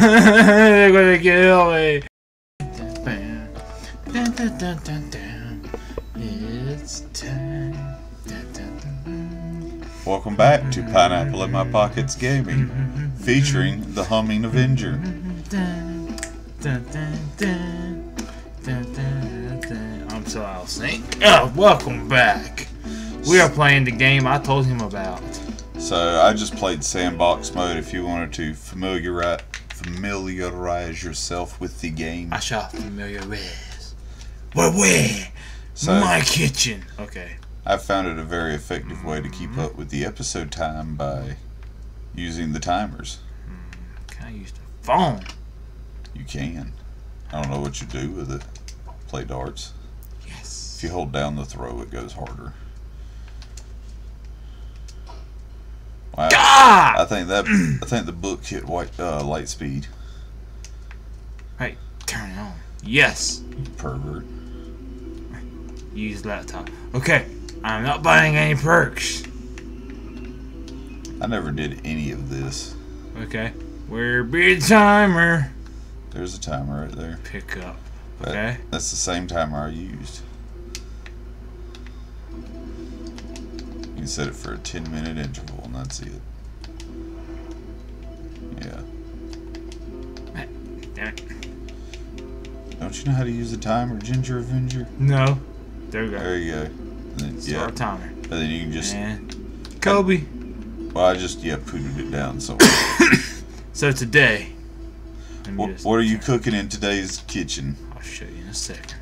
They're gonna kill me. Welcome back to Pineapple in My Pokkits Gaming, featuring the Humming Avenger. I'm so I'll sing. Oh, welcome back. We are playing the game I told him about. So I just played sandbox mode. If you wanted to familiarize familiarize yourself with the game, I shall familiarize. But where? So- My kitchen. Okay. I found it a very effective way to keep up with the episode time by using the timers. Hmm, can I use the phone? You can. I don't know what you do with it. Play darts. Yes. If you hold down the throw, it goes harder. Wow. Ah! I think that I think the book hit white uh, light speed. Hey, turn it on. Yes. Pervert. Use laptop. Okay. I'm not buying any perks. I never did any of this. Okay. Where be the timer? There's a timer right there. Pick up. That- Okay. That's the same timer I used. Can set it for a 10 minute interval and that's it. Yeah. Damn it. Don't you know how to use a timer, Ginger Avenger? No. There we go. There you go. And then, yeah. Start timer. And then you can just. And Kobe. Well, I just, yeah, pooted it down. So, So today. what, what are you cooking in today's kitchen? I'll show you in a second.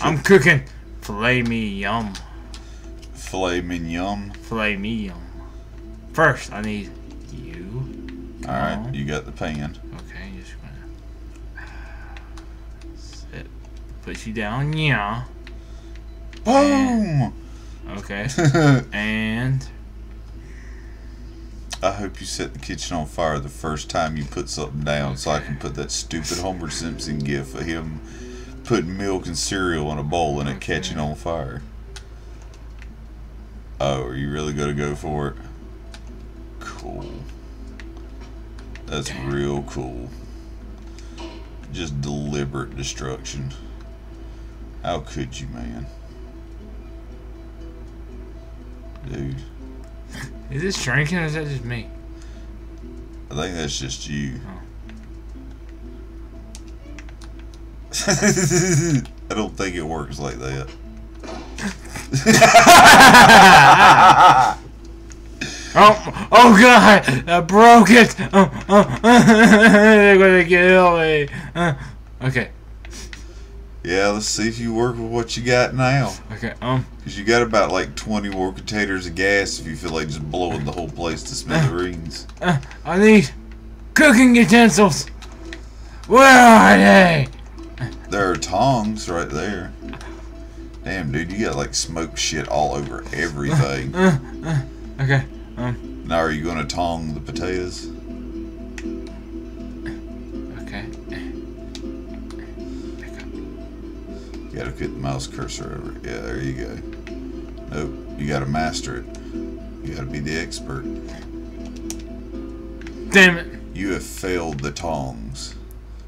I'm cooking filet mignon. Filet mignon. Filet mignon. First, I need you. Alright, you got the pan. Okay, just gonna sit. Put you down, yeah. Boom! Okay, and I hope you set the kitchen on fire the first time you put something down so I can put that stupid Homer Simpson gif of him putting milk and cereal in a bowl and it catching on fire. Oh, are you really going to go for it? Cool. That's Damn. real cool. Just deliberate destruction. How could you, man? Dude, is this shrinking or is that just me? I think that's just you. Oh. I don't think it works like that. Oh, oh God! I broke it. Oh, oh, they're gonna kill me. Uh, okay, Yeah, let's see if you work with what you got now. okay. Um, Because you got about like 20 more containers of gas if you feel like just blowing the whole place to smithereens. uh, I need cooking utensils. Where are they? There are tongs right there. Damn, dude, you got like smoked shit all over everything. Uh, uh, okay. Um, Now, are you going to tong the potatoes? okay. You gotta put the mouse cursor over. Yeah, there you go. Nope, you gotta master it. You gotta be the expert. Damn it. You have failed the tongs.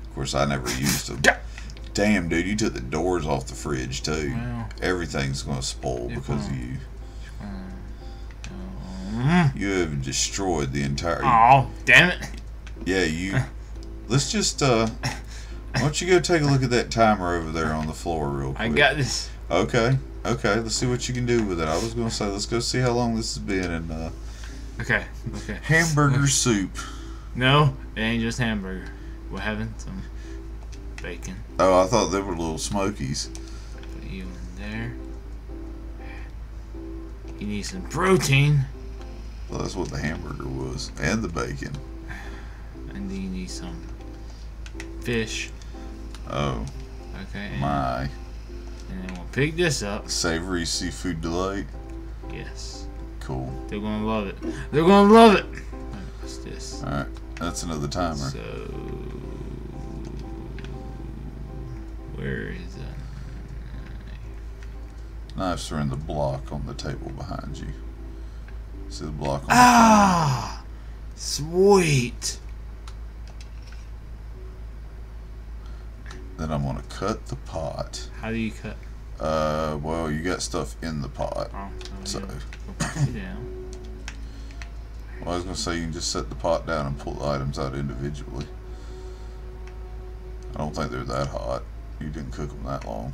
Of course, I never used them. Damn, dude, you took the doors off the fridge too. Well, Everything's gonna spoil because of you. You have destroyed the entire. Oh, damn it. Yeah, you. Let's just. uh Why don't you go take a look at that timer over there on the floor real quick? I got this. Okay, okay. Let's see what you can do with it. I was gonna say, let's go see how long this has been and. uh, Okay, okay. hamburger soup. No, it ain't just hamburger. We're having some bacon. Oh, I thought they were little smokies. Put you in there. You need some protein, Well, that's what the hamburger was, and the bacon. and then you need some fish. Oh Okay, my! and then we'll pick this up. Savory seafood delight. Yes, Cool. they're gonna love it. They're gonna love it. What's this? All right, that's another timer. So, where is that? Knives are in the block on the table behind you. See the block on Ah, sweet. Then I'm gonna cut the pot. How do you cut? Uh, well, you got stuff in the pot. Oh, So, so. Down. well, I was gonna say you can just set the pot down and pull the items out individually. I don't think they're that hot. You didn't cook them that long.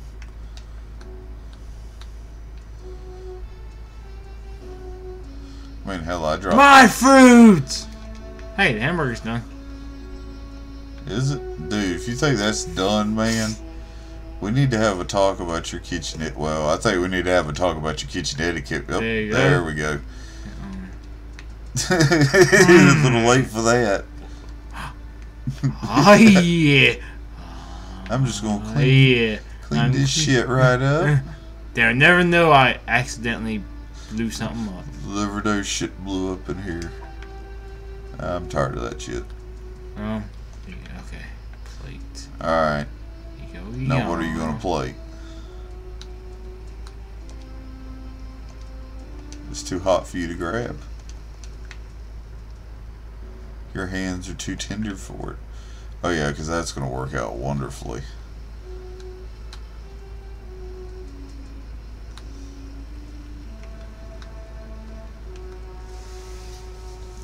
I mean, hell, I dropped. My fruit! Hey, the hamburger's done. Is it? Dude, if you think that's done, man, we need to have a talk about your kitchen. Et- well, I think we need to have a talk about your kitchen etiquette. Oh, There you go. there we go. Um, a little late for that. oh, yeah. I'm just gonna Oh, clean, yeah. clean I'm- this shit right up. They'll never know I accidentally blew something up. Liver dose shit blew up in here. I'm tired of that shit. Oh, yeah, okay. Plate. Alright, now what are you gonna plate? It's too hot for you to grab. Your hands are too tender for it. Oh yeah, because that's gonna work out wonderfully.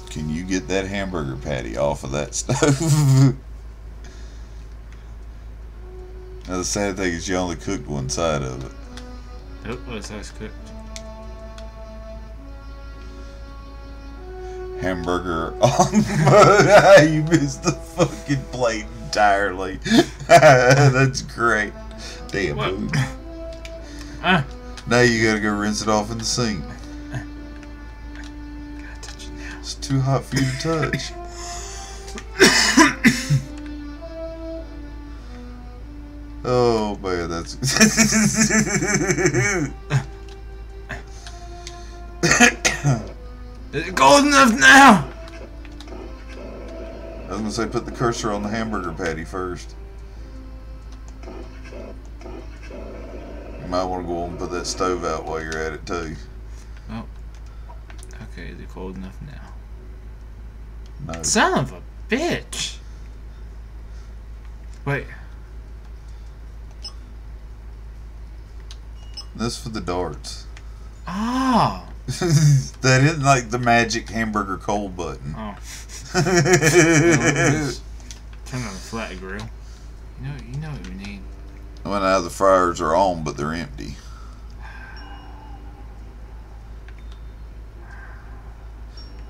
Can you get that hamburger patty off of that stove? now the sad thing is you only cooked one side of it. Nope, that's how cooked. Hamburger on you missed the fucking plate entirely. That's great. Damn What? food. Ah! Now you gotta go rinse it off in the sink. It. It's too hot for you to touch. oh man, that's Is it cold enough now? I was gonna say put the cursor on the hamburger patty first. You might want to go and put that stove out while you're at it too. Oh. Okay, is it cold enough now? No. Son of a bitch! Wait, This for the darts. oh! that isn't like the magic hamburger cold button. Oh, turn on the flat grill. You know, you know what we need. Well, now the fryers are on, but they're empty.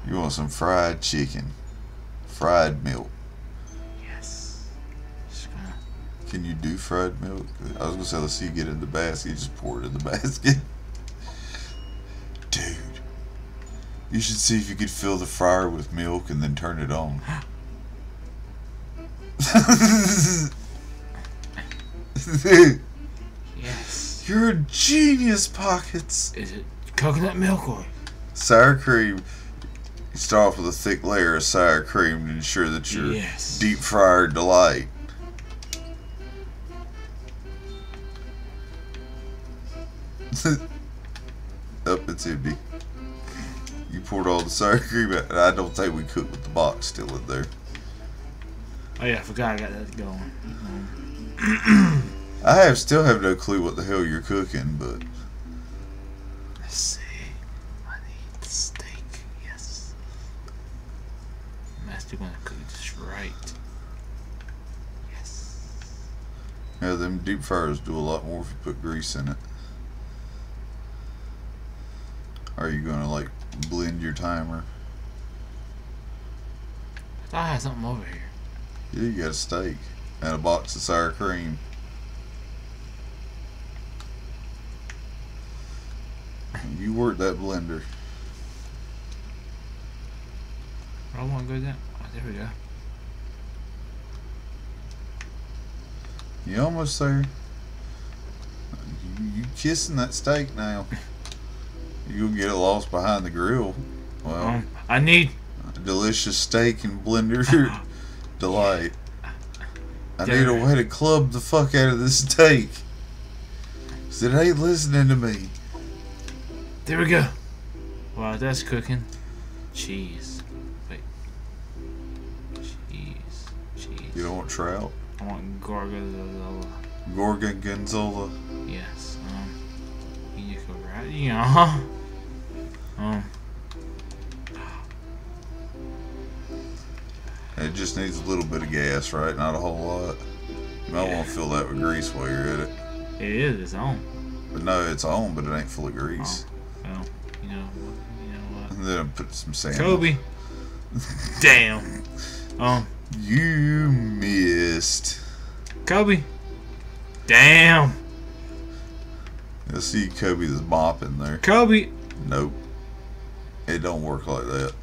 You want some fried chicken, fried milk. Yes. Gonna Can you do fried milk? I was gonna say, let's see you get in the basket. You just pour it in the basket. You should see if you could fill the fryer with milk and then turn it on. Yes. You're a genius, Pokkits. Is it coconut milk or? Sour cream. You start off with a thick layer of sour cream to ensure that your Yes. deep fryer delight. Up, it's empty. You poured all the sour cream out. and I don't think we cooked with the box still in there. Oh yeah, I forgot I got that going. I have still have no clue what the hell you're cooking, but Let's see. I need steak. Yes. Master gonna cook it right. Yes. yeah, them deep fryers do a lot more if you put grease in it. Are you gonna like blend your timer? I thought I had something over here. Yeah, you got a steak and a box of sour cream. You work that blender. I want to go down. Oh, there we go. You almost there. You, you kissing that steak now. You gonna get it lost behind the grill. Well, Um, I need. delicious steak and blender delight. I need a way to club the fuck out of this steak. 'Cause it ain't listening to me. There we go. Wow, that's cooking. Cheese. Wait. Cheese. Cheese. You don't want trout? I want Gorgonzola. Gorgonzola. Yes. Um, you just go right. Yeah. Um. It just needs a little bit of gas, right? Not a whole lot. You might Yeah. want to fill that with grease while you're at it. It is its on. But no, it's on, but it ain't full of grease. Well, you know, you know what? And then put some sand. Kobe. Damn. Um, You missed. Kobe. Damn. Let's see Kobe that's bopping there. Kobe. Nope. It don't work like that.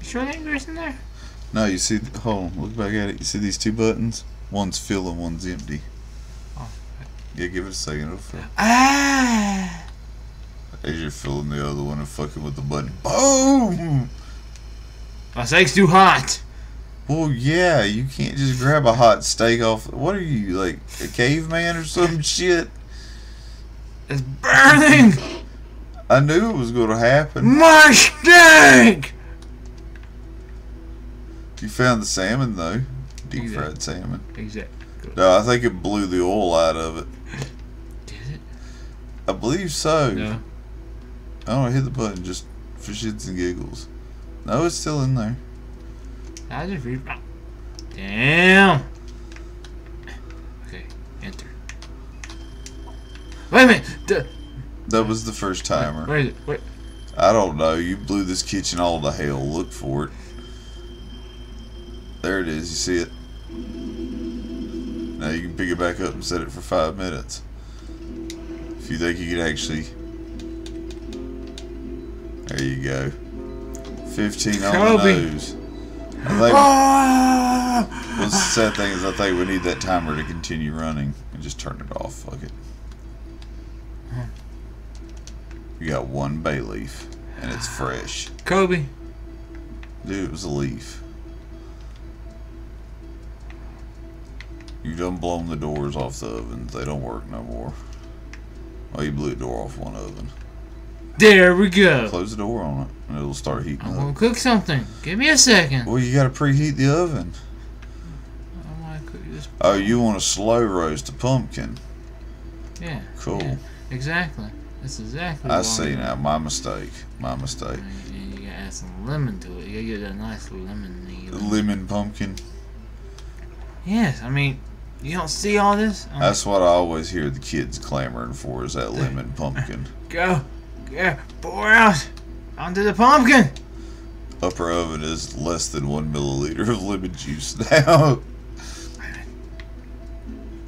You sure there ain't grease in there? No, you see, hold on, look back at it. You see these two buttons? One's full and one's empty. Oh. Yeah, give it a second. It'll fill. Ah. As you're filling the other one and fucking with the button. Boom! My steak's too hot. Well, yeah, you can't just grab a hot steak off. What are you, like, a caveman or some shit? It's burning. I knew it was going to happen. My steak. You found the salmon, though. Deep Exactly. fried salmon. Exactly. No, I think it blew the oil out of it. Did it? I believe so. No. I don't know, hit the button just for shits and giggles. No, it's still in there. I just re- Damn. Wait a minute. That was the first timer. Where is it? Wait. I don't know. You blew this kitchen all to hell. Look for it. There it is. You see it? Now you can pick it back up and set it for five minutes. If you think you can actually. There you go. 15 on Kobe. the nose. I think Ah! what's the sad thing is I think we need that timer to continue running and just turn it off. Fuck it. You got one bay leaf and it's fresh. Kobe. Dude, it was a leaf. You done blown the doors off the ovens. They don't work no more. Oh, you blew a door off one oven. There we go. Close the door on it, and it'll start heating I'm up. gonna cook something. Give me a second. Well, you gotta preheat the oven. I wanna cook this. Oh, you want to slow roast a pumpkin. Yeah. Cool. Yeah, exactly. That's exactly. I see now. My mistake. My mistake. And you, gotta add some lemon to it. You gotta get that nice lemon. Lemon pumpkin. Yes, I mean, you don't see all this. I'm That's what I always hear the kids clamoring for is that lemon pumpkin. Go, go, pour out onto the pumpkin. Upper oven is less than one milliliter of lemon juice now.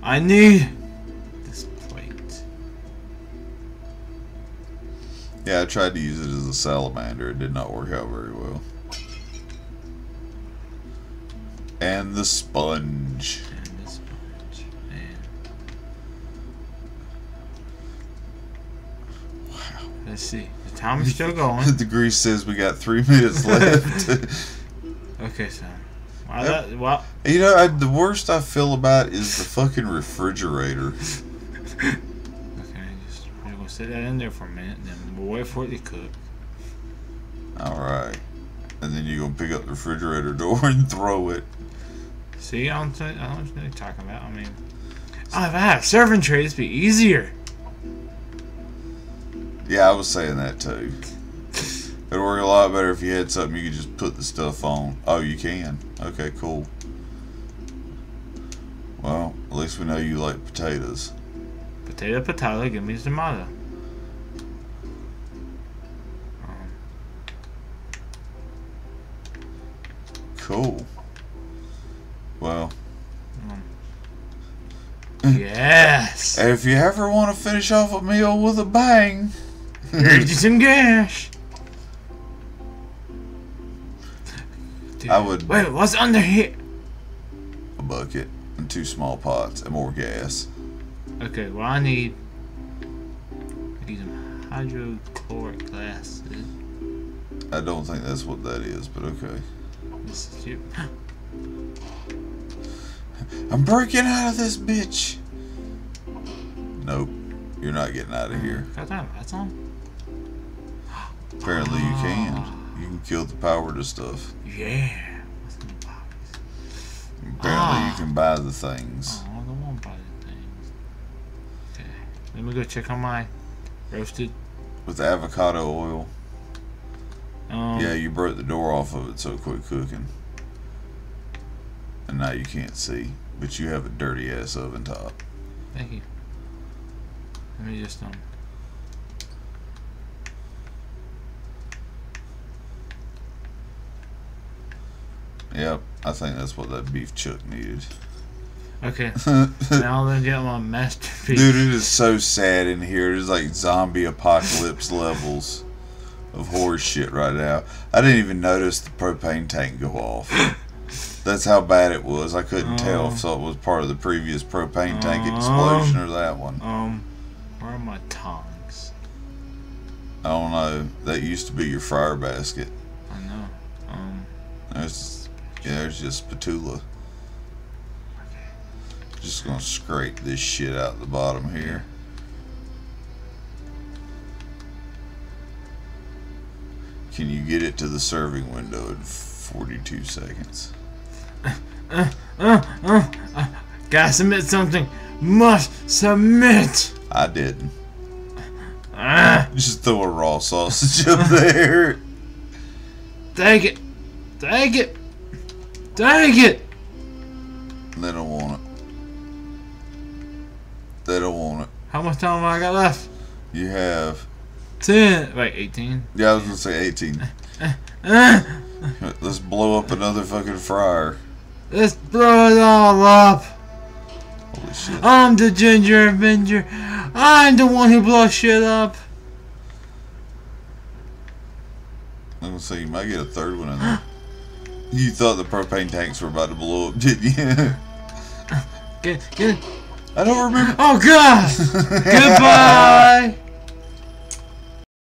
I need Yeah, I tried to use it as a salamander. It did not work out very well. And the sponge. And this sponge. And Wow. let's see. The time is still going. the grease says we got three minutes left. Okay, so. Well, Yep. that, well, you know, I, the worst I feel about is the fucking refrigerator. Okay, just we're gonna set that in there for a minute, and then we'll wait for it to cook. Alright. And then going to pick up the refrigerator door and throw it. See, I don't, I don't know what you're talking about. I mean, oh, if I had a serving tray, be easier. Yeah, I was saying that too. It'd work a lot better if you had something you could just put the stuff on. Oh, you can. Okay, cool. Well, at least we know you like potatoes. Potato, potato, give me tomato. Cool. Well, yes! if you ever want to finish off a meal with a bang, Here's you some gas! Dude, I would- Wait, what's under here? a bucket and two small pots and more gas. Okay, well, I need. I need some hydrochloric glasses. I don't think that's what that is, but okay. This is you. I'm breaking out of this bitch. Nope. You're not getting out of here. Got that on? Apparently you can. You can kill the power to stuff. Yeah. What's in the box? Apparently, Ah. you can buy the things. Oh, I don't want to buy the things. Okay. Let me go check on my roasted. With avocado oil. Um, Yeah, you broke the door off of it so quit cooking. And now you can't see. But you have a dirty ass oven top. Thank you. Let me just um. Yep, I think that's what that beef chuck needed. Okay. Now then get my masterpiece. Dude, it is so sad in here. It's like zombie apocalypse levels of horror shit right now. I didn't even notice the propane tank go off. That's how bad it was. I couldn't tell Oh. if it was part of the previous propane tank Oh. explosion or that one. Um, where are my tongs? I don't know. That used to be your fryer basket. I know. Um, There's, yeah, there's just spatula. Just gonna scrape this shit out the bottom here. Can you get it to the serving window in 42 seconds? uh, uh, uh, gotta submit something. Must submit. I didn't. Ah, Just throw a raw sausage up there. take it. Take it. Take it. They don't want it. They don't want it. How much time have I got left? You have. 10. Wait, 18. Yeah, I was gonna say 18. Uh, Let's blow up another fucking fryer. let's blow it all up. Holy shit. I'm the Ginger Avenger. I'm the one who blows shit up. I'm gonna say you might get a third one in there. You thought the propane tanks were about to blow up, didn't you? Get, get. I don't remember. Oh, God. Goodbye.